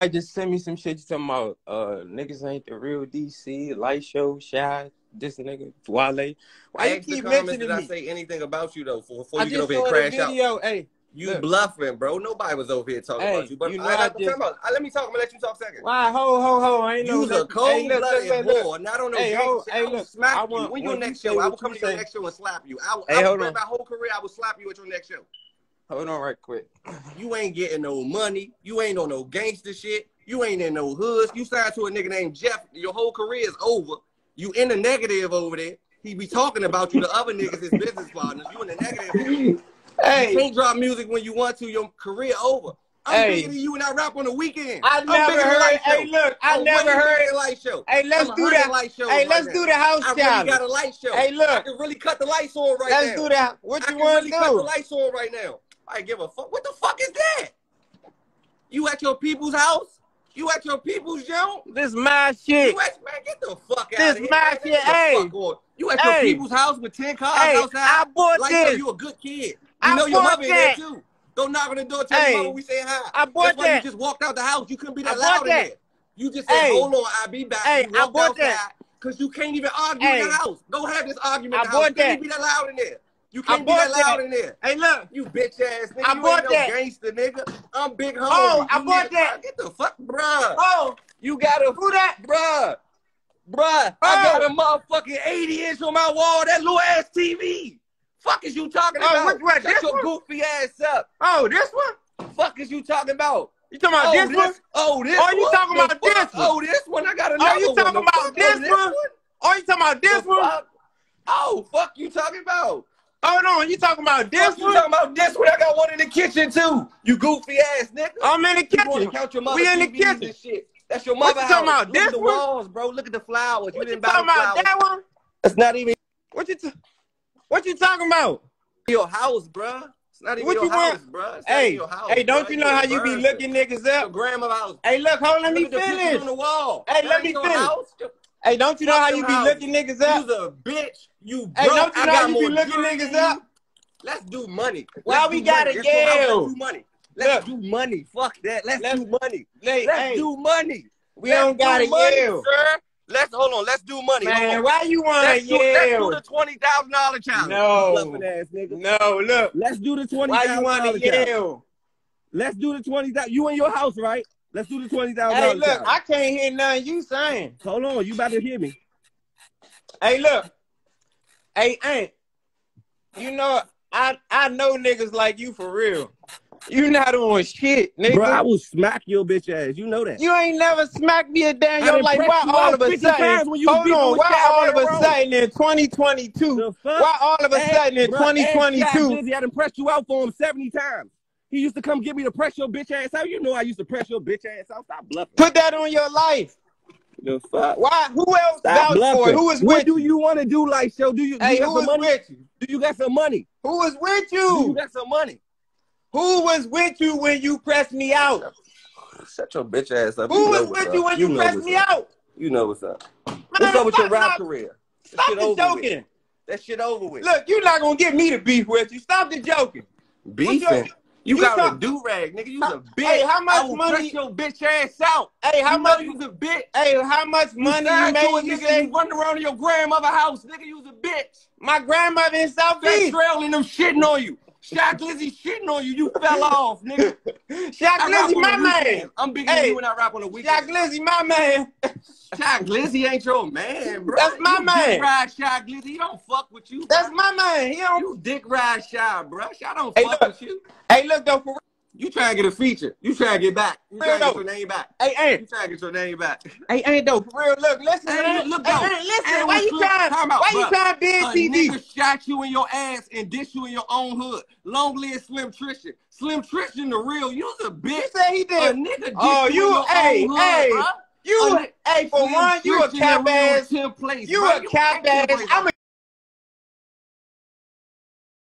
I just send me some shit you talking about uh niggas ain't the real DC, Lightshow, shy, this nigga, Wale. Why you Ask the keep mentioning did I say anything about you though before, before you get over here and crash out? Hey, You Look. bluffing, bro. Nobody was over here talking Hey, about you. But you know I, I I, just- about, I, let me talk. I'm gonna let you talk second. why ho ho ho? I ain't no You's a cold hey, look, look, blooded look, look. boy. Not on no Hey, hold- shit. hey, I will look, smack I you. want- When your when you next show, I will come to your next show and slap you. I will, Hey, I will hold on. my whole career. I will slap you at your next show. Hold on, right quick. You ain't getting no money. You ain't on no gangster shit. You ain't in no hoods. You signed to a nigga named Jeff. Your whole career is over. You in the negative over there. He be talking about you. The other niggas, his business partners. You in the negative. over there. You Hey, can't drop music when you want to. Your career over. I'm Hey. bigger than you and I rap on the weekend. I I'm never bigger than heard. Light Hey, look, I I'm never heard. than Lightshow. Hey, let's I'm do that. Light shows Hey, right let's now. do the house I really got a light show. Hey, look, I look, can really cut the lights on right now. let's do that. What you can want really to cut the do? lights on right now. I give a fuck. What the fuck is that? You at your people's house? You at your people's joint? This my shit. You at, man, get the fuck out This of here. my man. shit. Hey. You at Hey. your people's house with 10 cars Hey, outside? I bought like this. So you a good kid. You I know your mother in there that. too. Go knock on the door, tell Hey. your mother we say hi. I bought That's that. you just walked out the house. You couldn't be that loud in that. there. You just said, Hey. hold on, I'll be back. Hey, I bought outside that. because you can't even argue in the house. Go have this argument I in the house. You can't that. be that loud in there. You can't be that loud that. in there. Hey, look. You bitch ass nigga. I you bought ain't no that. gangster nigga. I'm big homie. Oh, I You bought that. Get the fuck, bruh. Oh, You got a who that? bruh. Bruh, I Oh. got a motherfucking 80 inch on my wall. That little ass TV. Fuck is you talking Oh, about? which one? Shut This your one? goofy ass up. Oh, this one? Fuck is you talking about? You talking about oh, this one? Oh, this Oh, you one? talking The about fuck? this one? Oh, this one. I got oh, another one. Oh, you talking about this one? Oh, you talking about this one? Oh, fuck you talking about? Hold on, you talking about this you one? talking about this one? I got one in the kitchen too. You goofy ass nigga. I'm in the You kitchen. count your mother We in the TVs kitchen. shit. That's your mother. What you house. talking about? Look This the one? walls, bro. Look at the flowers. You What you buy talking about? That one? That's not even What you t- What you talking about? your house, bruh. It's not even What your you house, want? not Hey, house. hey, don't bruh. you know how you be looking niggas up? Your grandma's house. Hey, look, hold on, let me Look at the pictures finish. on the wall. Hey, That let me finish. Hey, don't you know how you be looking niggas up? You's a bitch. You broke. Hey, don't you I know got how you be looking niggas up? Let's do money. Why we gotta money. Yell? Let's do money. Let's Look. do money. Fuck that. Let's, Let's- do money. Let's hey, do money. we Let's don't gotta do money, yell. sir. Let's hold on. Let's do money. Man, why you wanna Let's do, let's do the twenty thousand dollar challenge. No. Ass. No, look. Let's do the twenty Why you wanna yell? Let's do the twenty thousand. You in your house, right? Let's do the twenty thousand Hey, look, challenge. I can't hear nothing you saying. Hold on. You about to hear me? Hey, look. Hey, ain't You know, I I know niggas like you for real. You not doing shit, nigga. Bro, I will smack your bitch ass. You know that. You ain't never smacked me a day in your life. Why all of a sudden? when you was Hold on. Why all of a sudden in 2022? Why all of a sudden in bruh, ask Shaq 2022? Glizzy. I done pressed you out for him 70 times. He used to come get me to press your bitch ass out. You know I used to press your bitch ass out. Stop bluffing. Put that on your life. the fuck? Why? Who else Stop vouched for it? Who was what with do you? you want to do, like show? Do you, do Hey, you got who some was money? with you? Do you got some money? Who was with Do you you? got some money? Who was with you when you pressed me out? Shut your bitch ass up. Who know was with up. you when you know pressed me up. out? You know what's up. Man, What's up with your rap career? That Stop shit the over joking. with. That shit over with. Look, you're not gonna get me to beef with you. Stop the joking. Beefing. You, you got talk- a do rag, nigga. You's a bitch. Hey, how much I will money- your bitch ass out. Hey, how you much? You's a bitch. Hey, how much money you to made? You nigga, say you running around in your grandmother house, nigga. You's a bitch. my grandmother in South Beach. Trail and them shitting on you. Shy Glizzy shitting on you. You fell off, nigga. Shy Glizzy, my man. I'm bigger Hey, than you when I rap on the Shaq weekend. Lizzy, my man. Shy Glizzy ain't your man, bro. That's my you man. Dick ride Shy Glizzy. He don't fuck with you. That's my man. He don't. You dick ride Shy, bro. Shy don't Hey, fuck look. with you. Hey, look though, for You trying to get a feature. You trying to get back. You trying to get your name back. hey, hey. You trying to get your name back. Hey, Ant though, for real. Look, listen, Hey, look, hey. Ant, listen. Why you trying? Why you trying to be in A TV? nigga shot you in your ass and dish you in your own hood. Long live Slim Tristan. Slim Tristan, the real. You's a You bitch. said he A did. nigga Oh, you, you- hey, hood, hey. bruh. You, A hey, for Slim one, you a cap ass. 10th place, You a cap ass. I'm a